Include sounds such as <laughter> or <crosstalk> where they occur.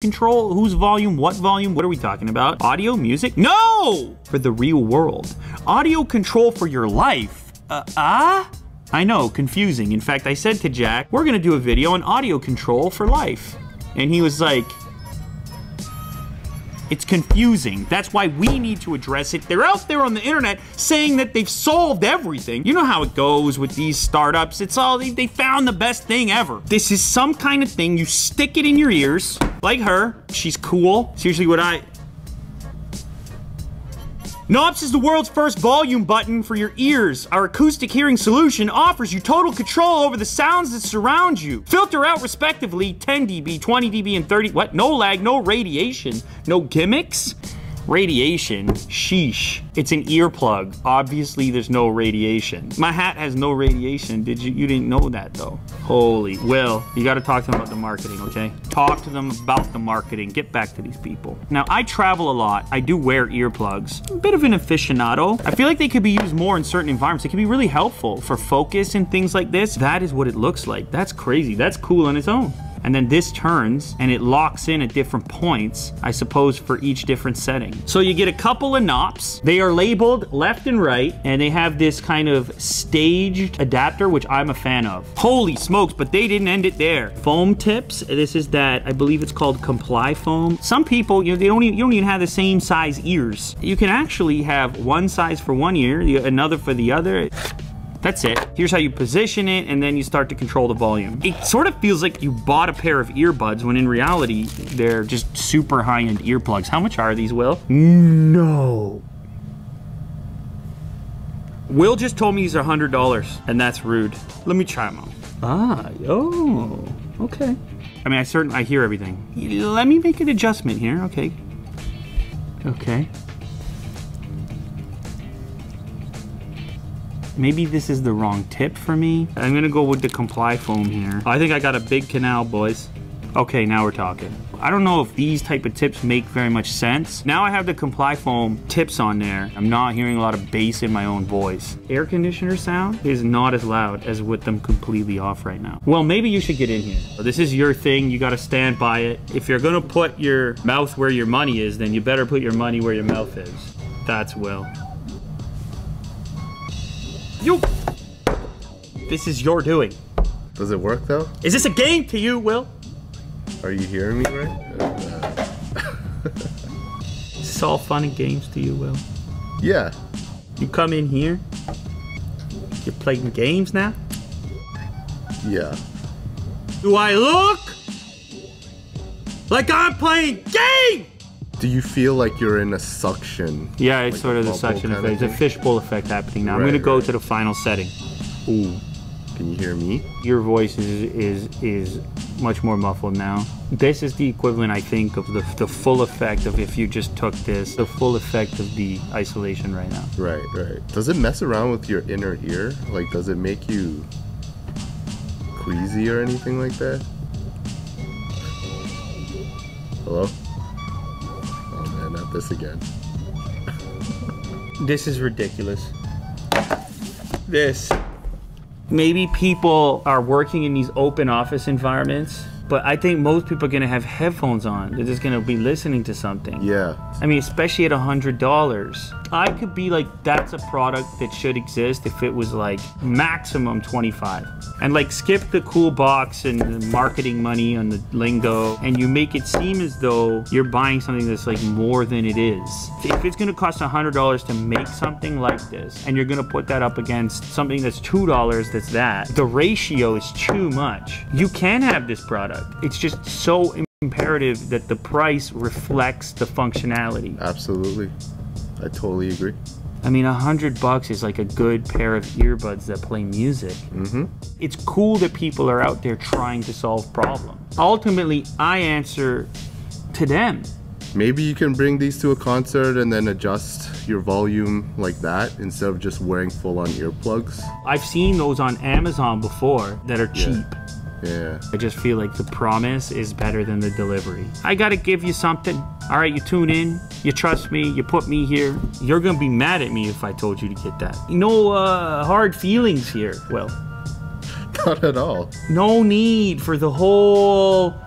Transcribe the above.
control? Whose volume? What volume? What are we talking about? Audio? Music? No! For the real world. Audio control for your life. Uh, ah? I know, confusing. In fact, I said to Jack, we're gonna do a video on audio control for life. And he was like, it's confusing. That's why we need to address it. They're out there on the internet saying that they've solved everything. You know how it goes with these startups. It's all, they, they found the best thing ever. This is some kind of thing. You stick it in your ears, like her. She's cool. It's usually what I, Knops is the world's first volume button for your ears. Our acoustic hearing solution offers you total control over the sounds that surround you. Filter out respectively 10 dB, 20 dB, and 30, what? No lag, no radiation, no gimmicks? Radiation, sheesh. It's an earplug. Obviously, there's no radiation. My hat has no radiation. Did you? You didn't know that though. Holy, Will, you got to talk to them about the marketing, okay? Talk to them about the marketing. Get back to these people. Now, I travel a lot. I do wear earplugs. I'm a bit of an aficionado. I feel like they could be used more in certain environments. They could be really helpful for focus and things like this. That is what it looks like. That's crazy. That's cool on its own and then this turns and it locks in at different points, I suppose, for each different setting. So you get a couple of knobs. They are labeled left and right, and they have this kind of staged adapter, which I'm a fan of. Holy smokes, but they didn't end it there. Foam tips. This is that, I believe it's called Comply Foam. Some people, you know, they don't even, you don't even have the same size ears. You can actually have one size for one ear, another for the other. That's it. Here's how you position it, and then you start to control the volume. It sort of feels like you bought a pair of earbuds when in reality, they're just super high-end earplugs. How much are these, Will? No. Will just told me these are $100, and that's rude. Let me try them on. Ah, oh, okay. I mean, I certainly, I hear everything. Let me make an adjustment here, okay. Okay. Maybe this is the wrong tip for me. I'm gonna go with the comply foam here. I think I got a big canal, boys. Okay, now we're talking. I don't know if these type of tips make very much sense. Now I have the comply foam tips on there. I'm not hearing a lot of bass in my own voice. Air conditioner sound is not as loud as with them completely off right now. Well, maybe you should get in here. This is your thing. You got to stand by it. If you're to put your mouth where your money is, then you better put your money where your mouth is. That's Will. You. This is your doing. Does it work though? Is this a game to you, Will? Are you hearing me right? <laughs> Is this all fun and games to you, Will? Yeah. You come in here, you're playing games now? Yeah. Do I look like I'm playing games? Do you feel like you're in a suction? Yeah, it's like sort of the suction effect. It's a fishbowl effect happening now. I'm gonna go right. to the final setting. Ooh, Can you hear me? your voice is is is much more muffled now. This is the equivalent, I think, of the the full effect of if you just took this, the full effect of the isolation right now. Right, right. Does it mess around with your inner ear? Like, does it make you queasy or anything like that? Hello? This again. This is ridiculous. This. Maybe people are working in these open office environments, but I think most people are gonna have headphones on. They're just gonna be listening to something. Yeah. I mean, especially at a hundred dollars. I could be like, that's a product that should exist if it was like maximum 25. And like skip the cool box and the marketing money on the lingo and you make it seem as though you're buying something that's like more than it is. If it's gonna cost a hundred dollars to make something like this and you're gonna put that up against something that's two dollars that's that, the ratio is too much. You can have this product. It's just so imperative that the price reflects the functionality. Absolutely. I totally agree. I mean, a hundred bucks is like a good pair of earbuds that play music. Mm-hmm. It's cool that people are out there trying to solve problems. Ultimately, I answer to them. Maybe you can bring these to a concert and then adjust your volume like that instead of just wearing full on earplugs. I've seen those on Amazon before that are cheap. Yeah. I just feel like the promise is better than the delivery. I gotta give you something. All right, you tune in, you trust me, you put me here. You're gonna be mad at me if I told you to get that. No uh, hard feelings here. Well, <laughs> Not at all. no need for the whole